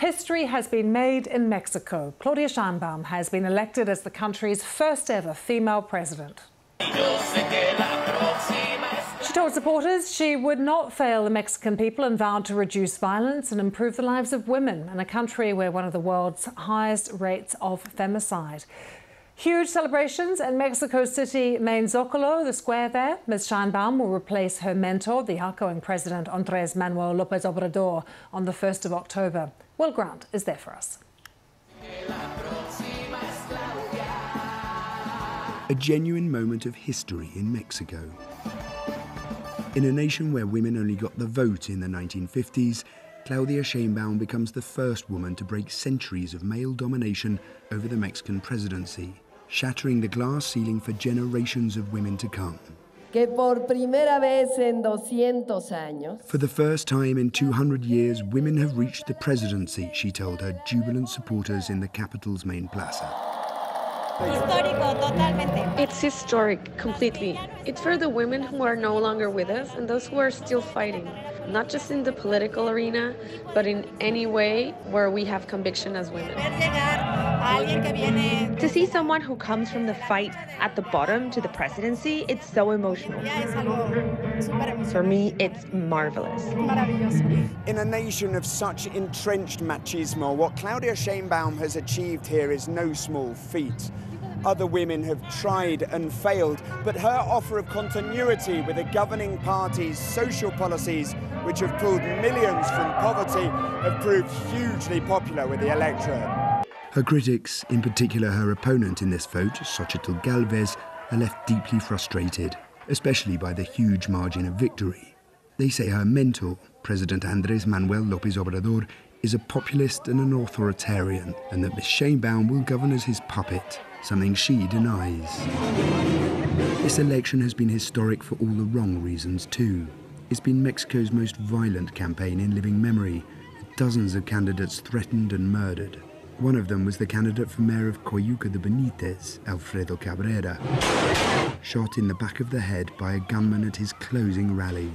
History has been made in Mexico. Claudia Sheinbaum has been elected as the country's first ever female president. She told supporters she would not fail the Mexican people and vowed to reduce violence and improve the lives of women in a country where one of the world's highest rates of femicide. Huge celebrations in Mexico City main Zocalo, the square there. Ms. Sheinbaum will replace her mentor, the outgoing president Andres Manuel Lopez Obrador, on the 1st of October. Will Grant is there for us. A genuine moment of history in Mexico. In a nation where women only got the vote in the 1950s, Claudia Sheinbaum becomes the first woman to break centuries of male domination over the Mexican presidency shattering the glass ceiling for generations of women to come. Que por primera vez en 200 años. For the first time in 200 years, women have reached the presidency, she told her jubilant supporters in the capital's main plaza. It's historic, completely. It's for the women who are no longer with us and those who are still fighting, not just in the political arena, but in any way where we have conviction as women. To see someone who comes from the fight at the bottom to the presidency, it's so emotional. For me, it's marvelous. In a nation of such entrenched machismo, what Claudia Sheinbaum has achieved here is no small feat. Other women have tried and failed, but her offer of continuity with the governing party's social policies, which have pulled millions from poverty, have proved hugely popular with the electorate. Her critics, in particular her opponent in this vote, Xochitl Galvez, are left deeply frustrated, especially by the huge margin of victory. They say her mentor, President Andres Manuel Lopez Obrador, is a populist and an authoritarian, and that Ms. Sheinbaum will govern as his puppet something she denies. This election has been historic for all the wrong reasons, too. It's been Mexico's most violent campaign in living memory, with dozens of candidates threatened and murdered. One of them was the candidate for mayor of Coyuca de Benitez, Alfredo Cabrera, shot in the back of the head by a gunman at his closing rally.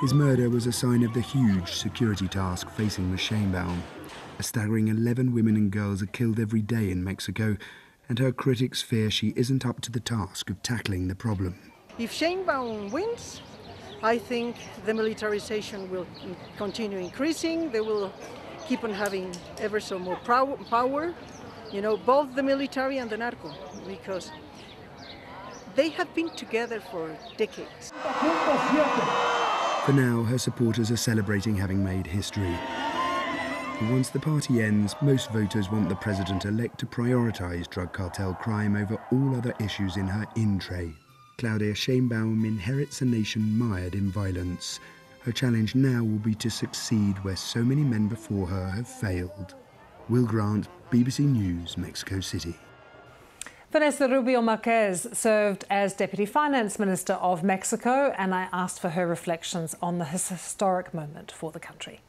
His murder was a sign of the huge security task facing the Sheinbaum. A staggering 11 women and girls are killed every day in Mexico, and her critics fear she isn't up to the task of tackling the problem. If Sheinbaum wins, I think the militarization will continue increasing. They will keep on having ever so more power, you know, both the military and the narco, because they have been together for decades. For now, her supporters are celebrating having made history. Once the party ends, most voters want the president-elect to prioritise drug cartel crime over all other issues in her in-tray. Claudia Sheinbaum inherits a nation mired in violence. Her challenge now will be to succeed where so many men before her have failed. Will Grant, BBC News, Mexico City. Vanessa Rubio Marquez served as Deputy Finance Minister of Mexico, and I asked for her reflections on the historic moment for the country.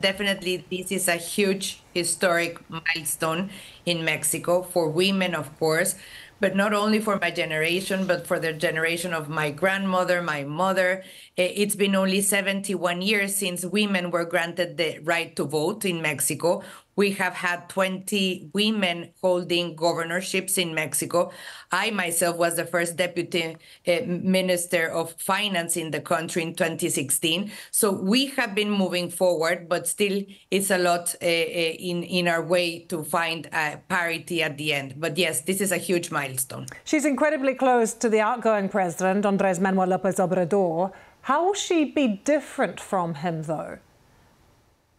Definitely, this is a huge historic milestone in Mexico for women, of course, but not only for my generation, but for the generation of my grandmother, my mother. It's been only 71 years since women were granted the right to vote in Mexico. We have had 20 women holding governorships in Mexico. I myself was the first deputy uh, minister of finance in the country in 2016. So we have been moving forward, but still it's a lot uh, in, in our way to find parity at the end. But yes, this is a huge milestone. She's incredibly close to the outgoing president, Andres Manuel Lopez Obrador. How will she be different from him, though?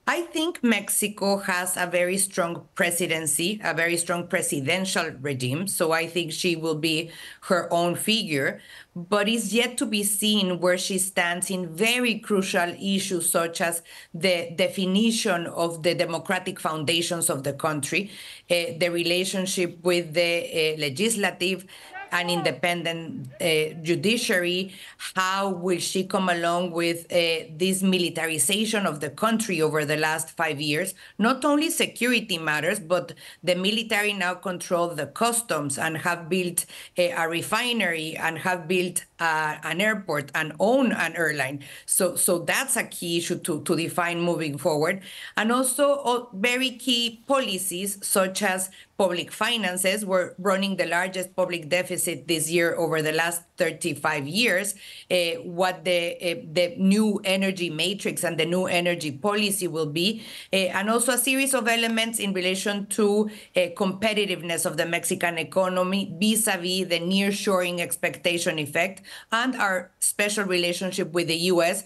I think Mexico has a very strong presidency, a very strong presidential regime. So I think she will be her own figure. But it's yet to be seen where she stands in very crucial issues, such as the definition of the democratic foundations of the country, uh, the relationship with the uh, legislative, an independent uh, judiciary? How will she come along with uh, this militarization of the country over the last five years? Not only security matters, but the military now control the customs and have built a, a refinery and have built uh, an airport and own an airline. So, so that's a key issue to, to define moving forward. And also uh, very key policies such as public finances. We're running the largest public deficit this year over the last 35 years. Uh, what the uh, the new energy matrix and the new energy policy will be, uh, and also a series of elements in relation to competitiveness of the Mexican economy vis-a-vis the nearshoring expectation effect and our special relationship with the U.S.,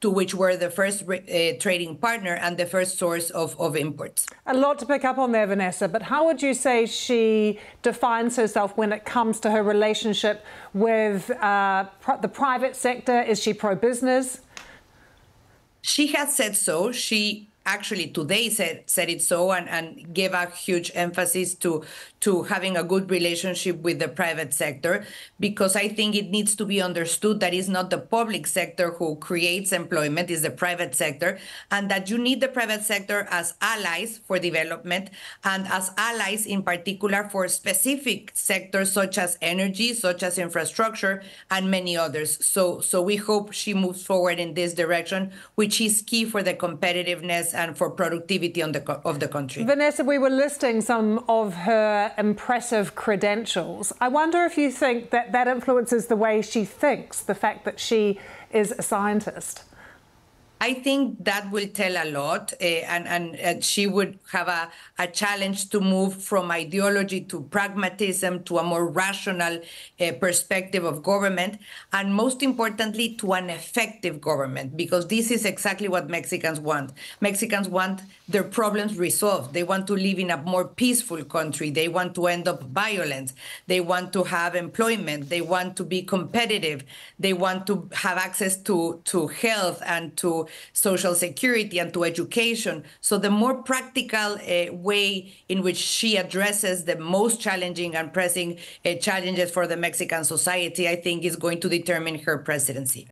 to which we're the first trading partner and the first source of, of imports. A lot to pick up on there, Vanessa, but how would you say she defines herself when it comes to her relationship with uh, the private sector? Is she pro business? She has said so. She actually today said said it so and, and gave a huge emphasis to to having a good relationship with the private sector because I think it needs to be understood that it's not the public sector who creates employment, it's the private sector, and that you need the private sector as allies for development and as allies in particular for specific sectors such as energy, such as infrastructure, and many others. So so we hope she moves forward in this direction, which is key for the competitiveness and for productivity on the of the country. Vanessa, we were listing some of her impressive credentials. I wonder if you think that that influences the way she thinks, the fact that she is a scientist. I think that will tell a lot, uh, and, and, and she would have a, a challenge to move from ideology to pragmatism to a more rational uh, perspective of government, and most importantly, to an effective government, because this is exactly what Mexicans want. Mexicans want their problems resolved. They want to live in a more peaceful country. They want to end up violence. They want to have employment. They want to be competitive. They want to have access to, to health and to social security and to education. So the more practical uh, way in which she addresses the most challenging and pressing uh, challenges for the Mexican society, I think is going to determine her presidency.